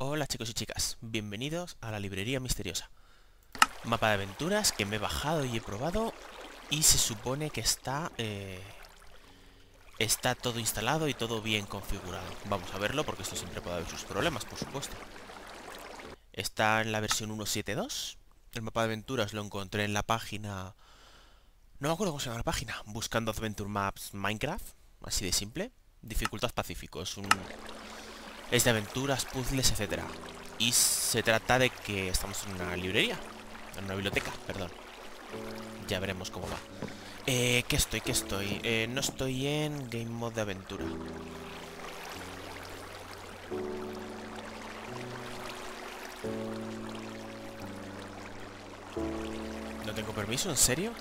Hola chicos y chicas, bienvenidos a la librería misteriosa. Mapa de aventuras que me he bajado y he probado y se supone que está... Eh, está todo instalado y todo bien configurado. Vamos a verlo porque esto siempre puede haber sus problemas, por supuesto. Está en la versión 1.7.2. El mapa de aventuras lo encontré en la página... No me acuerdo cómo se llama la página. Buscando Adventure Maps Minecraft. Así de simple. Dificultad Pacífico. Es un es de aventuras, puzzles, etc. Y se trata de que estamos en una librería. En una biblioteca, perdón. Ya veremos cómo va. Eh, ¿qué estoy? ¿Qué estoy? Eh, no estoy en Game Mode de aventura. ¿No tengo permiso? ¿En serio?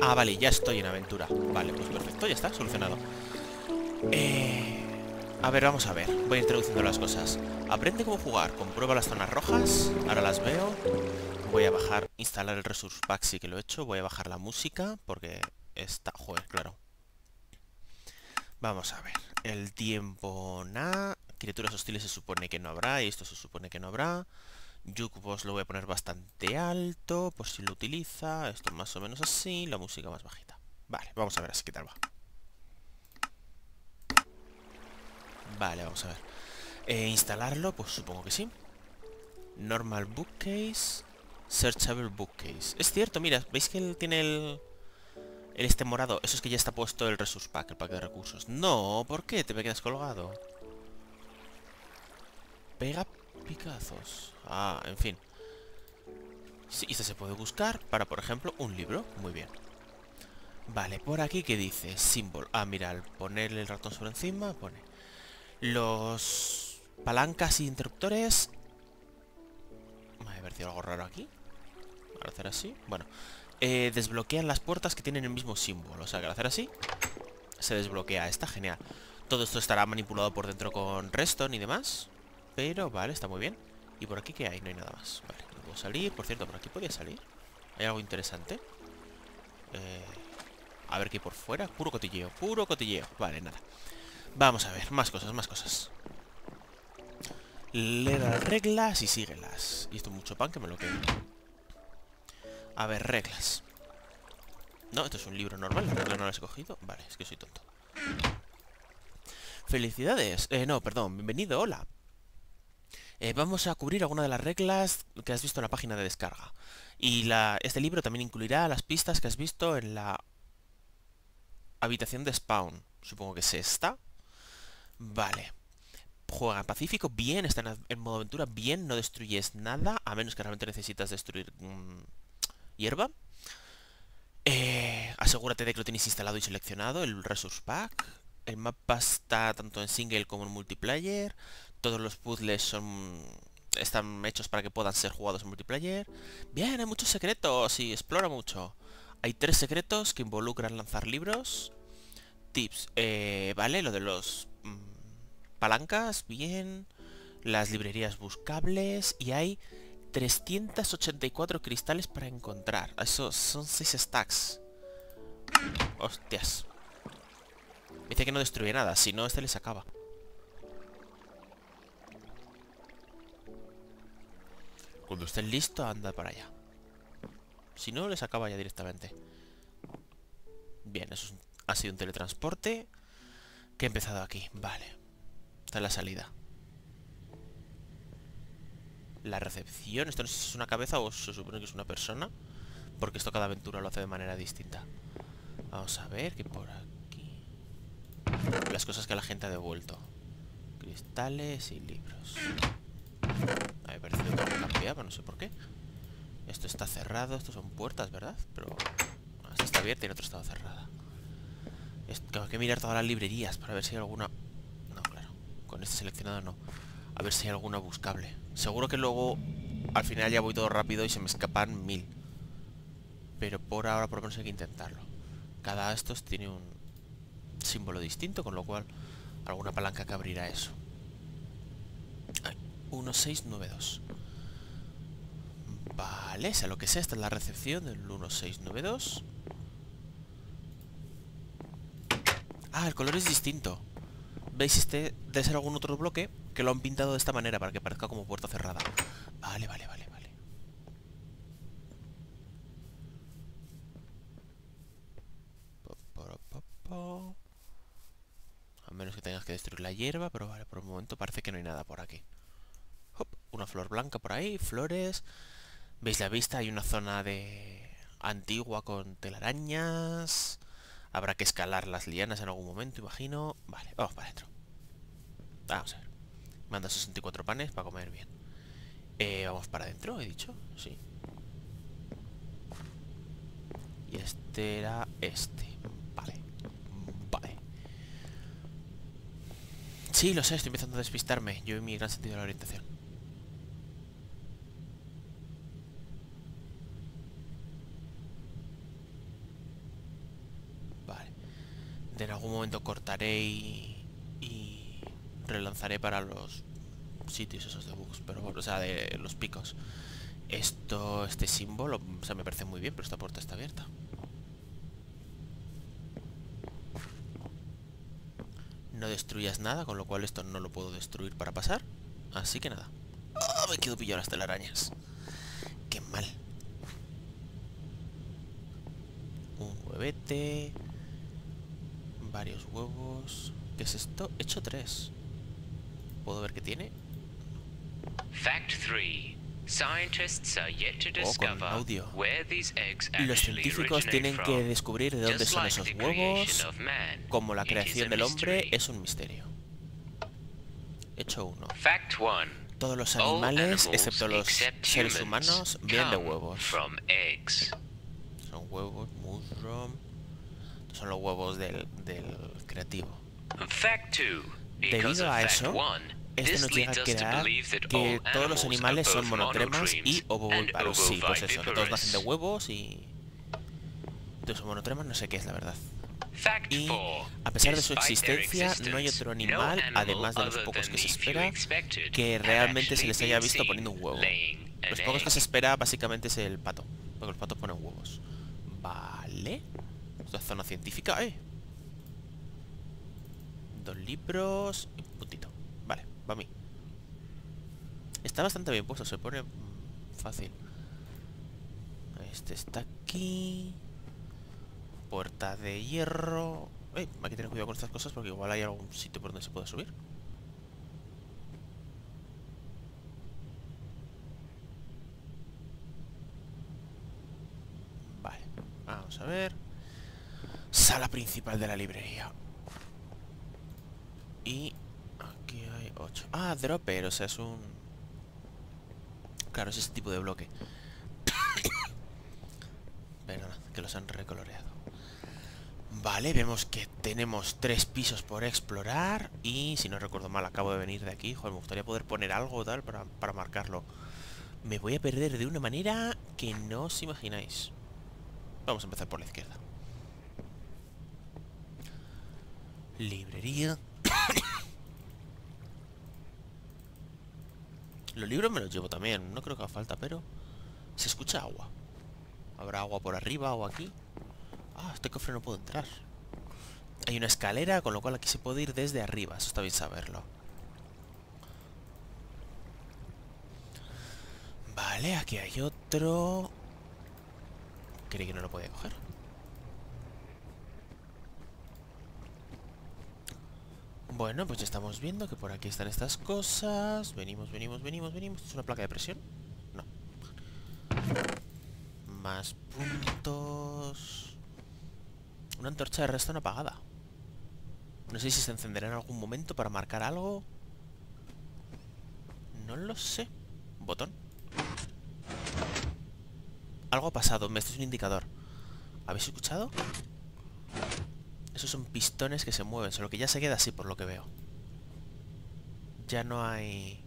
Ah, vale, ya estoy en aventura. Vale, pues perfecto, ya está, solucionado. Eh... A ver, vamos a ver. Voy introduciendo las cosas. Aprende cómo jugar. Comprueba las zonas rojas. Ahora las veo. Voy a bajar, instalar el Resource Pack, sí que lo he hecho. Voy a bajar la música porque está... Joder, claro. Vamos a ver. El tiempo... Nada. Criaturas hostiles se supone que no habrá. Y esto se supone que no habrá. Jukebox lo voy a poner bastante alto. Por si lo utiliza. Esto más o menos así. La música más bajita. Vale, vamos a ver así qué tal va. Vale, vamos a ver. Eh, ¿Instalarlo? Pues supongo que sí. Normal Bookcase. Searchable Bookcase. Es cierto, mira, ¿veis que él tiene el... El este morado? Eso es que ya está puesto el Resource Pack, el pack de recursos. No, ¿por qué te me quedas colgado? Pega picazos. Ah, en fin. Sí, este se puede buscar para, por ejemplo, un libro. Muy bien. Vale, por aquí, ¿qué dice? Símbolo. Ah, mira, al ponerle el ratón sobre encima, pone... Los palancas y interruptores... Me ha parecido algo raro aquí. Al hacer así, bueno. Eh, desbloquean las puertas que tienen el mismo símbolo. O sea, que al hacer así, se desbloquea. Está genial. Todo esto estará manipulado por dentro con redstone y demás. Pero, vale, está muy bien. ¿Y por aquí qué hay? No hay nada más. Vale, no puedo salir. Por cierto, por aquí podía salir. ¿Hay algo interesante? Eh, a ver qué hay por fuera. Puro cotilleo, puro cotilleo. Vale, nada. Vamos a ver, más cosas, más cosas. Lee las reglas y síguelas. Y esto mucho pan que me lo quedo. A ver, reglas. No, esto es un libro normal, las reglas no las he cogido. Vale, es que soy tonto. Felicidades. Eh, no, perdón, bienvenido, hola. Eh, vamos a cubrir alguna de las reglas que has visto en la página de descarga. Y la, este libro también incluirá las pistas que has visto en la habitación de spawn. Supongo que es esta. Vale. Juega Pacífico, bien, está en, modo aventura, bien, no destruyes nada, a menos que realmente necesitas destruir mm, hierba. Eh, asegúrate de que lo tienes instalado y seleccionado, el Resource Pack. El mapa está tanto en single como en multiplayer. Todos los puzzles son están hechos para que puedan ser jugados en multiplayer. Bien, hay muchos secretos y explora mucho. Hay tres secretos que involucran lanzar libros. Tips, eh, vale, lo de los palancas, bien. Las librerías buscables. Y hay 384 cristales para encontrar. Eso son 6 stacks. Hostias. Dice que no destruye nada, si no, este les acaba. Cuando estén listos, anda para allá. Si no, les acaba ya directamente. Bien, eso ha sido un teletransporte que he empezado aquí. Vale. La salida. La recepción. Esto no es una cabeza o se supone que es una persona. Porque esto cada aventura lo hace de manera distinta. Vamos a ver qué por aquí. Las cosas que la gente ha devuelto. Cristales y libros. Que no sé por qué. Esto está cerrado, esto son puertas, ¿verdad? Pero... esta está abierta y el otro está cerrada. Tengo que mirar todas las librerías para ver si hay alguna con este seleccionado no. A ver si hay alguna buscable. Seguro que luego al final ya voy todo rápido y se me escapan mil. Pero por ahora por lo menos hay que intentarlo. Cada estos tiene un símbolo distinto, con lo cual alguna palanca que abrirá eso. 1692. Vale, sea lo que sea, esta es la recepción del 1692. Ah, el color es distinto. ¿Veis? Este debe ser algún otro bloque que lo han pintado de esta manera para que parezca como puerta cerrada. Vale, vale, vale, vale. A menos que tengas que destruir la hierba, pero vale, por el momento parece que no hay nada por aquí. una flor blanca por ahí, flores. ¿Veis la vista? Hay una zona de antigua con telarañas. Habrá que escalar las lianas en algún momento, imagino. Vale, vamos para adentro. Vamos a ver. Manda 64 panes para comer bien. Eh, vamos para adentro, he dicho. Sí. Y este era este. Vale. Vale. Sí, lo sé, estoy empezando a despistarme. Yo y mi gran sentido de la orientación. Vale. En algún momento cortaré y, relanzaré para los sitios esos de bugs, pero o sea, de los picos. Esto, este símbolo, o sea, me parece muy bien, pero esta puerta está abierta. No destruyas nada, con lo cual esto no lo puedo destruir para pasar. Así que nada. ¡Oh, me quedo pillado las telarañas! ¡Qué mal! Un huevete. Varios huevos. ¿Qué es esto? He hecho tres. ¿Puedo ver qué tiene? Fact 3. Scientists are yet to discover audio. where these eggs Los científicos tienen que descubrir de dónde son esos huevos. Como la creación del hombre es un misterio. Hecho uno. Fact 1. Todos los animales, excepto los seres humanos, vienen de huevos. From eggs. Son huevos, mushroom. Son los huevos del, del creativo. Fact 2. Debido a eso, esto nos llega a crear que todos los animales son monotremas y ovovivíparos. Sí, pues eso, todos nacen de huevos y... Todos son monotremas, no sé qué es la verdad. Y a pesar de su existencia, no hay otro animal, además de los pocos que se espera, que realmente se les haya visto poniendo un huevo. Los pocos que se espera básicamente es el pato, porque los patos ponen huevos. Vale. Esta zona científica, eh. Dos libros y un puntito. Vale, va a mí. Está bastante bien puesto, se pone fácil. Este está aquí. Puerta de hierro. hay que tener cuidado con estas cosas porque igual hay algún sitio por donde se puede subir. Vale, vamos a ver. Sala principal de la librería. Y aquí hay 8. Ah, dropper, o sea, es un... Claro, es ese tipo de bloque. Pero que los han recoloreado. Vale, vemos que tenemos tres pisos por explorar Y si no recuerdo mal, acabo de venir de aquí Joder, me gustaría poder poner algo tal para, para marcarlo Me voy a perder de una manera que no os imagináis Vamos a empezar por la izquierda Librería Los libros me los llevo también, no creo que haga falta, pero... Se escucha agua. ¿Habrá agua por arriba o aquí? Ah, este cofre no puedo entrar. Hay una escalera, con lo cual aquí se puede ir desde arriba. Eso está bien saberlo. Vale, aquí hay otro... Creí que no lo podía coger. Bueno, pues ya estamos viendo que por aquí están estas cosas. Venimos, venimos, venimos, venimos. ¿Es una placa de presión? No. Más puntos. Una antorcha de redstone apagada. No sé si se encenderá en algún momento para marcar algo. No lo sé. Botón. Algo ha pasado. Esto es un indicador. ¿Habéis escuchado? Esos son pistones que se mueven, solo que ya se queda así por lo que veo. Ya no hay...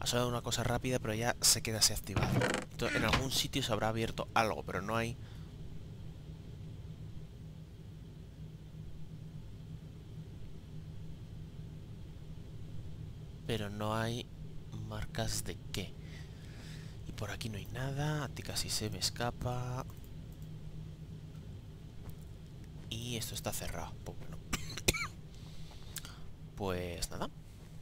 Ha sonado una cosa rápida, pero ya se queda así activado. en algún sitio se habrá abierto algo, pero no hay... Pero no hay marcas de qué. Y por aquí no hay nada. A ti casi se me escapa. Y esto está cerrado. Pues. Pues nada.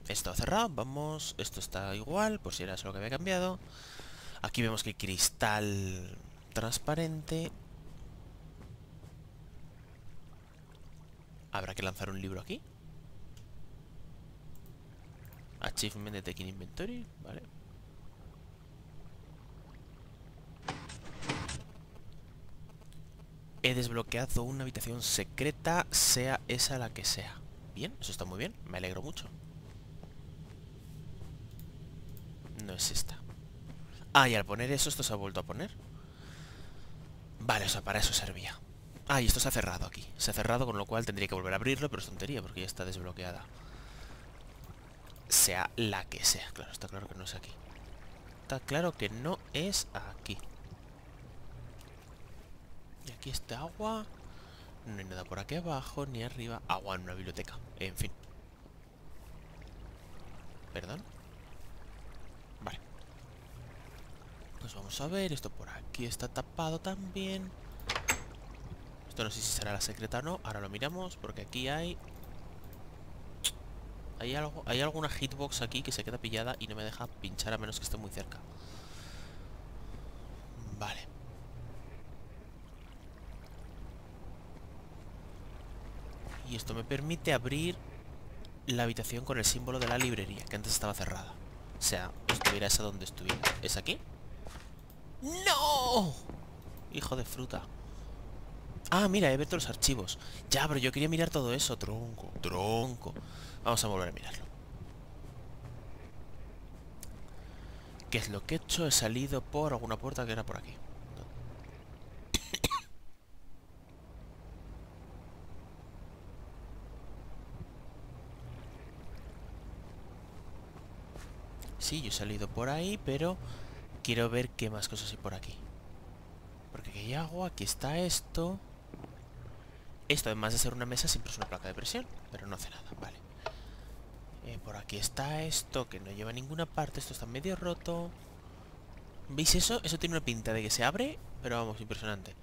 Esto cerrado, vamos. Esto está igual, por si era eso lo que había cambiado. Aquí vemos que cristal transparente. Habrá que lanzar un libro aquí. Achievement de Taking Inventory, vale. He desbloqueado una habitación secreta, sea esa la que sea. Bien, eso está muy bien, me alegro mucho. No es esta. Ah, y al poner eso, esto se ha vuelto a poner. Vale, o sea, para eso servía. Ah, y esto se ha cerrado aquí. Se ha cerrado, con lo cual tendría que volver a abrirlo, pero es tontería, porque ya está desbloqueada. Sea la que sea. Claro, está claro que no es aquí. Está claro que no es aquí. Y aquí está agua. No hay nada por aquí abajo, ni arriba. Agua en una biblioteca. En fin. ¿Perdón? Vale. Pues vamos a ver. Esto por aquí está tapado también. Esto no sé si será la secreta o no. Ahora lo miramos porque aquí hay... Hay algo, hay alguna hitbox aquí que se queda pillada y no me deja pinchar a menos que esté muy cerca. Vale. Esto me permite abrir la habitación con el símbolo de la librería, que antes estaba cerrada. O sea, estuviera esa donde estuviera. ¿Es aquí? ¡No! Hijo de fruta. Ah, mira, he abierto los archivos. Ya, pero yo quería mirar todo eso. Tronco, tronco. Vamos a volver a mirarlo. ¿Qué es lo que he hecho? He salido por alguna puerta que era por aquí. Sí, yo he salido por ahí, pero quiero ver qué más cosas hay por aquí. Porque aquí hay agua, aquí está esto. Esto, además de ser una mesa, siempre es una placa de presión, pero no hace nada, vale. Eh, por aquí está esto, que no lleva a ninguna parte, esto está medio roto. ¿Veis eso? Eso tiene una pinta de que se abre, pero vamos, impresionante.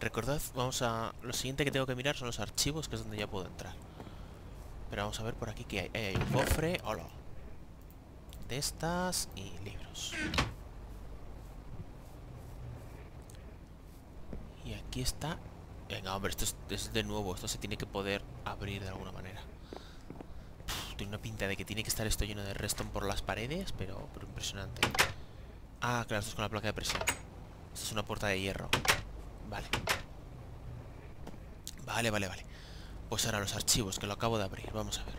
Recordad, vamos a... Lo siguiente que tengo que mirar son los archivos, que es donde ya puedo entrar. Pero vamos a ver por aquí que hay. hay un cofre. Hola. De estas y libros. Y aquí está... Venga, hombre, esto es, de nuevo. Esto se tiene que poder abrir de alguna manera. tiene una pinta de que tiene que estar esto lleno de redstone por las paredes, pero, pero impresionante. Ah, claro, esto es con la placa de presión. Esto es una puerta de hierro. Vale. Vale, vale, vale. Pues ahora los archivos, que lo acabo de abrir. Vamos a ver.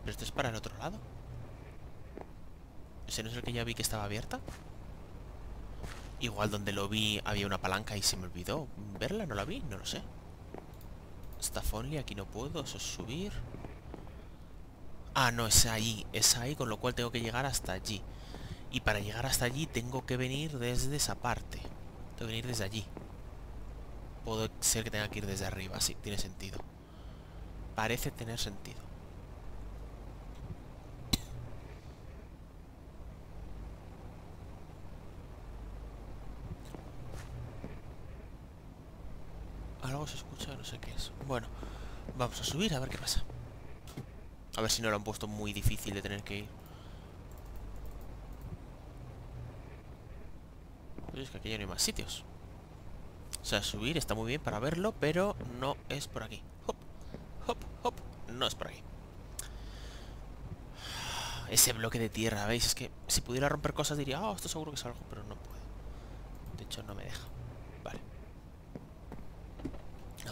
¿Pero esto es para el otro lado? ¿Ese no es el que ya vi que estaba abierta? Igual donde lo vi había una palanca y se me olvidó verla, ¿no la vi? No lo sé. Staff only, aquí no puedo, eso es subir. Ah, no, es ahí, es ahí, con lo cual tengo que llegar hasta allí. Y para llegar hasta allí tengo que venir desde esa parte. Tengo que venir desde allí. Puedo ser que tenga que ir desde arriba, sí, tiene sentido. Parece tener sentido. Algo se escucha, no sé qué es. Bueno, vamos a subir a ver qué pasa. A ver si no lo han puesto muy difícil de tener que ir. Es que aquí ya no hay más sitios. O sea, subir está muy bien para verlo, pero no es por aquí. Hop, hop, hop. No es por aquí. Ese bloque de tierra, ¿veis? Es que si pudiera romper cosas diría, oh, esto seguro que es algo, pero no puedo. De hecho, no me deja. Vale.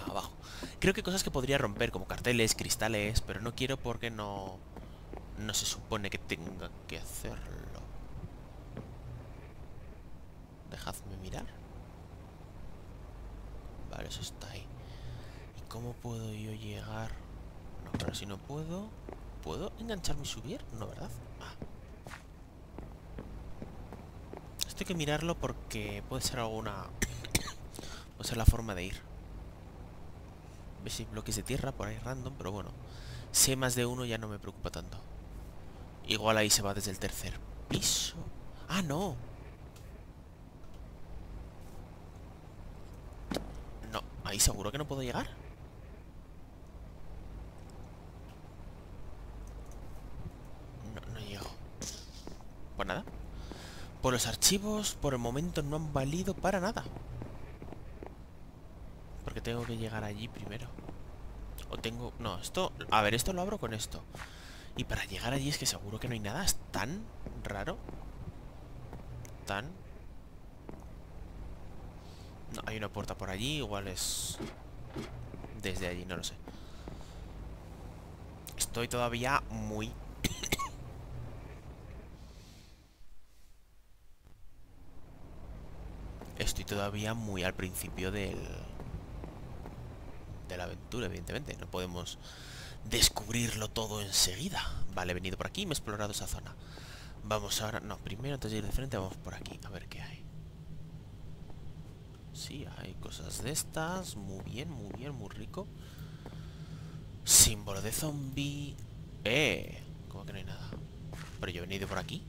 abajo. Creo que cosas que podría romper, como carteles, cristales, pero no quiero porque no... No se supone que tenga que hacerlo. Dejadme mirar. Vale, eso está ahí. ¿Y cómo puedo yo llegar? No, pero si no puedo... ¿Puedo engancharme y subir? No, ¿verdad? Ah. Esto hay que mirarlo porque puede ser alguna... puede ser la forma de ir. ¿Ves? si bloques de tierra por ahí random, pero bueno. Si hay más de uno ya no me preocupa tanto. Igual ahí se va desde el tercer piso. ¡Ah, no! Ahí seguro que no puedo llegar. No, no llego. Pues nada. Por los archivos, por el momento no han valido para nada. Porque tengo que llegar allí primero. O tengo... No, esto... A ver, esto lo abro con esto. Y para llegar allí es que seguro que no hay nada. Es tan raro. Tan... Hay una puerta por allí. Igual es... Desde allí, no lo sé. Estoy todavía muy... Estoy todavía muy al principio del... De la aventura, evidentemente. No podemos descubrirlo todo enseguida. Vale, he venido por aquí y me he explorado esa zona. Vamos ahora... No, primero antes de ir de frente vamos por aquí. A ver qué hay. Sí, hay cosas de estas. Muy bien, muy bien, muy rico. Símbolo de zombie. ¡Eh! ¿Cómo que no hay nada? Pero yo he venido por aquí.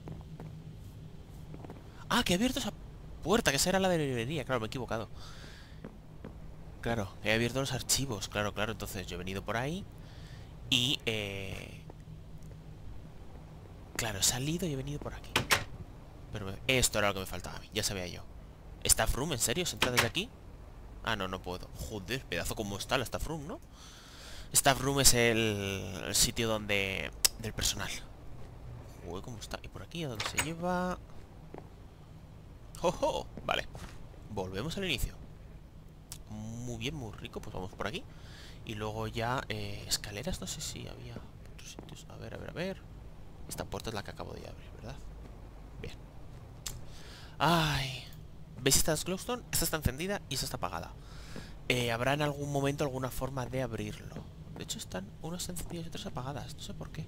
¡Ah, que he abierto esa puerta! Que esa era la de la librería. Claro, me he equivocado. Claro, he abierto los archivos. Claro, claro. Entonces yo he venido por ahí. Y, eh... Claro, he salido y he venido por aquí. Pero esto era lo que me faltaba a mí. Ya sabía yo. ¿Staff room? ¿En serio? ¿Se entra desde aquí? Ah, no, no puedo. Joder, pedazo como está la staff room, ¿no? Staff room es el, el sitio donde... Del personal. Joder, ¿cómo está? ¿Y por aquí a dónde se lleva? ¡Jojo! Vale. Volvemos al inicio. Muy bien, muy rico. Pues vamos por aquí. Y luego ya... Eh, escaleras, no sé si había... Otros sitios. A ver, a ver, a ver. Esta puerta es la que acabo de abrir, ¿verdad? Bien. ¡Ay! ¿Veis esta glowstone? Esta está encendida y esta está apagada. Eh, Habrá en algún momento alguna forma de abrirlo. De hecho están unas encendidas y otras apagadas. No sé por qué.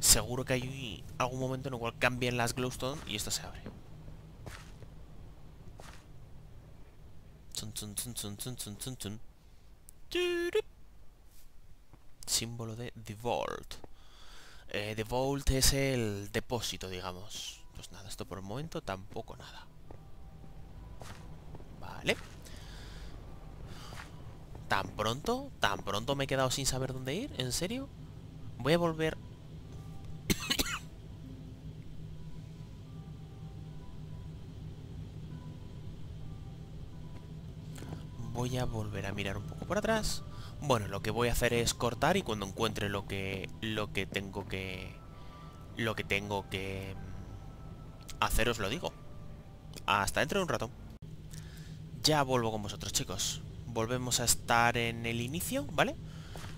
Seguro que hay algún momento en el cual cambien las glowstone y esta se abre. Símbolo de The Vault. Eh, the Vault es el depósito, digamos. Pues nada, esto por el momento tampoco nada. Vale. ¿Tan pronto? ¿Tan pronto me he quedado sin saber dónde ir? ¿En serio? Voy a volver... voy a volver a mirar un poco por atrás. Bueno, lo que voy a hacer es cortar y cuando encuentre lo que lo que tengo que lo que tengo que mm, hacer os lo digo. Hasta dentro de un rato. Ya vuelvo con vosotros, chicos. Volvemos a estar en el inicio, ¿vale?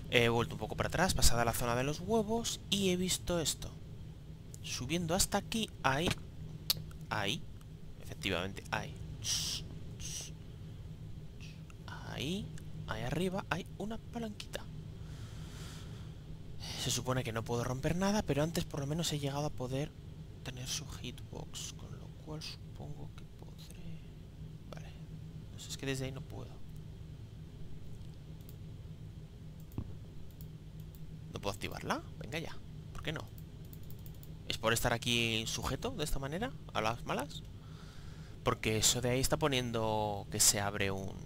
He vuelto un poco para atrás, pasada la zona de los huevos y he visto esto. Subiendo hasta aquí, ahí. Ahí. Efectivamente, ahí. Ahí, ahí arriba hay una palanquita. Se supone que no puedo romper nada, pero antes por lo menos he llegado a poder tener su hitbox, con lo cual que podré... Vale. No sé, es que desde ahí no puedo. ¿No puedo activarla? Venga ya. ¿Por qué no? ¿Es por estar aquí sujeto de esta manera? ¿A las malas? Porque eso de ahí está poniendo que se abre un...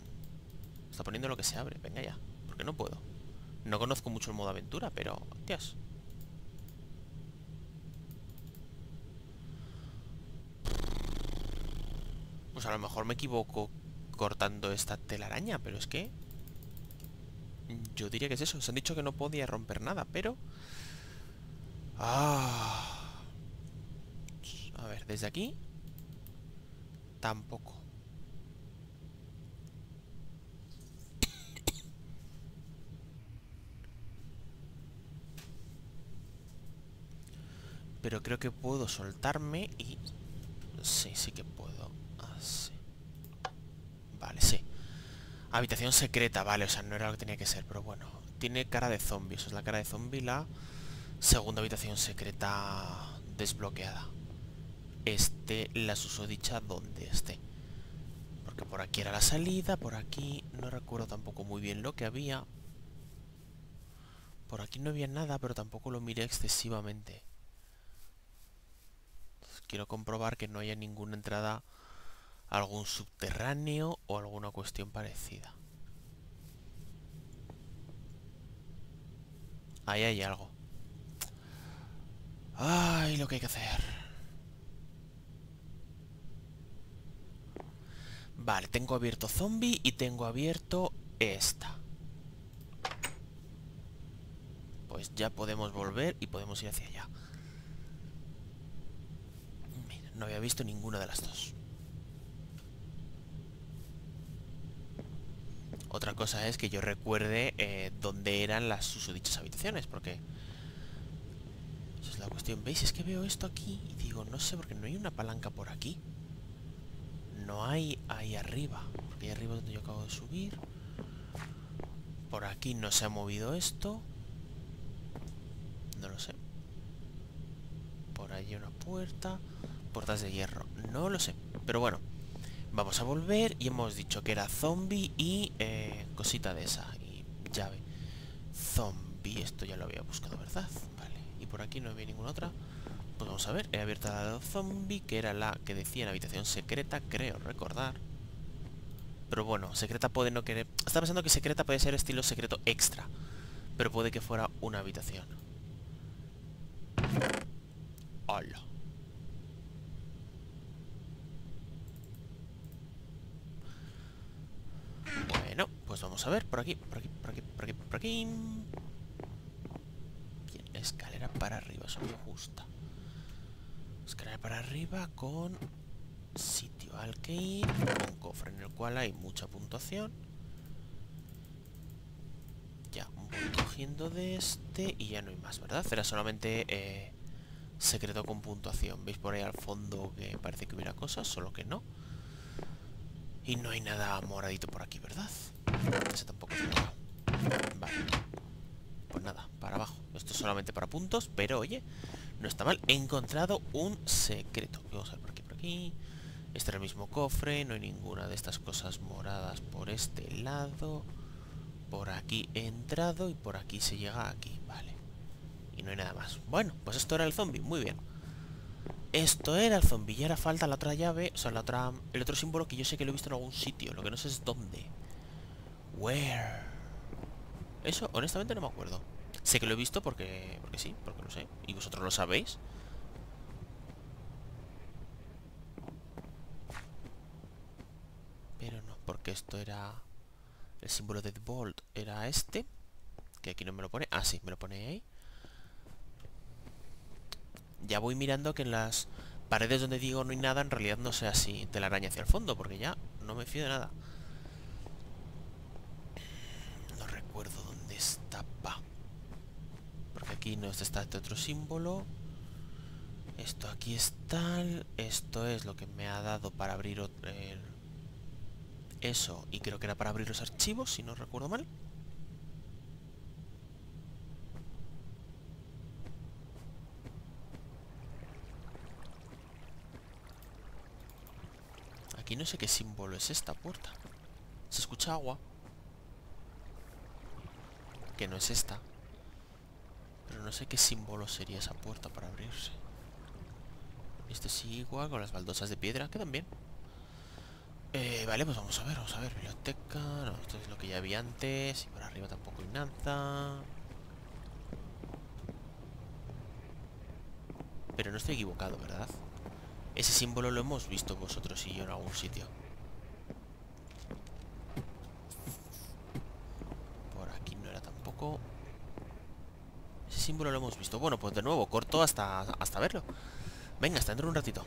Está poniendo lo que se abre. Venga ya. Porque no puedo. No conozco mucho el modo aventura, pero... Hostias. Pues a lo mejor me equivoco cortando esta telaraña, pero es que... Yo diría que es eso. Se han dicho que no podía romper nada, pero... Ah. A ver, desde aquí... Tampoco. Pero creo que puedo soltarme y... Sí, sí que puedo. Así. Vale, sí. Habitación secreta, vale, o sea, no era lo que tenía que ser, pero bueno. Tiene cara de zombie, eso es la cara de zombie, la segunda habitación secreta desbloqueada. Este la susodicha donde esté. Porque por aquí era la salida, por aquí no recuerdo tampoco muy bien lo que había. Por aquí no había nada, pero tampoco lo miré excesivamente. Quiero comprobar que no haya ninguna entrada algún subterráneo o alguna cuestión parecida. Ahí hay algo. Ay, lo que hay que hacer. Vale, tengo abierto zombie y tengo abierto esta. Pues ya podemos volver y podemos ir hacia allá. Mira, no había visto ninguna de las dos. Cosa es que yo recuerde eh, dónde eran las susodichas habitaciones, porque... Esa es la cuestión. ¿Veis? Es que veo esto aquí y digo, no sé, porque no hay una palanca por aquí. No hay ahí arriba. Porque ahí arriba es donde yo acabo de subir. Por aquí no se ha movido esto. No lo sé. Por allí una puerta. Puertas de hierro. No lo sé. Pero bueno. Vamos a volver y hemos dicho que era zombie y eh, cosita de esa. Y llave. Zombie. Esto ya lo había buscado, ¿verdad? Vale. Y por aquí no había ninguna otra. Pues vamos a ver. He abierto la zombie, que era la que decía en habitación secreta, creo recordar. Pero bueno, secreta puede no querer... Estaba pensando que secreta puede ser estilo secreto extra. Pero puede que fuera una habitación. Hola. Bueno, pues vamos a ver. Por aquí, por aquí, por aquí, por aquí, por aquí. Escalera para arriba, eso me gusta. Escalera para arriba con sitio al que ir, un cofre en el cual hay mucha puntuación. Ya, voy cogiendo de este y ya no hay más, ¿verdad? Era solamente eh, secreto con puntuación. ¿Veis por ahí al fondo que parece que hubiera cosas? Solo que no. Y no hay nada moradito por aquí, ¿verdad? Ese tampoco. Vale. Pues nada, para abajo. Esto es solamente para puntos, pero oye, no está mal. He encontrado un secreto. Vamos a ver por aquí, por aquí. Este era el mismo cofre, no hay ninguna de estas cosas moradas por este lado. Por aquí he entrado y por aquí se llega aquí, vale. Y no hay nada más. Bueno, pues esto era el zombie, muy bien. Esto era el zombie y ahora falta la otra llave, o sea, la otra, el otro símbolo que yo sé que lo he visto en algún sitio, lo que no sé es dónde. Where? Eso, honestamente, no me acuerdo. Sé que lo he visto porque, porque sí, porque lo sé. ¿Y vosotros lo sabéis? Pero no, porque esto era... El símbolo de The era este. Que aquí no me lo pone. Ah, sí, me lo pone ahí. Ya voy mirando que en las paredes donde digo no hay nada, en realidad no sea así araña hacia el fondo, porque ya no me fío de nada. No recuerdo dónde estaba. Porque aquí no está este otro símbolo. Esto aquí está. Esto es lo que me ha dado para abrir el, eso, y creo que era para abrir los archivos, si no recuerdo mal. Aquí no sé qué símbolo es esta puerta. Se escucha agua. Que no es esta. Pero no sé qué símbolo sería esa puerta para abrirse. Este sí igual, con las baldosas de piedra, quedan bien. Eh, vale, pues vamos a ver, vamos a ver. Biblioteca. No, esto es lo que ya vi antes. Y por arriba tampoco hay nada. Pero no estoy equivocado, ¿verdad? Ese símbolo lo hemos visto vosotros y yo en algún sitio. Por aquí no era tampoco. Ese símbolo lo hemos visto. Bueno, pues de nuevo, corto hasta, hasta verlo. Venga, hasta dentro de un ratito.